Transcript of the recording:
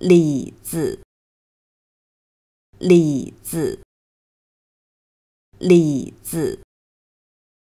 李子。李子。李子。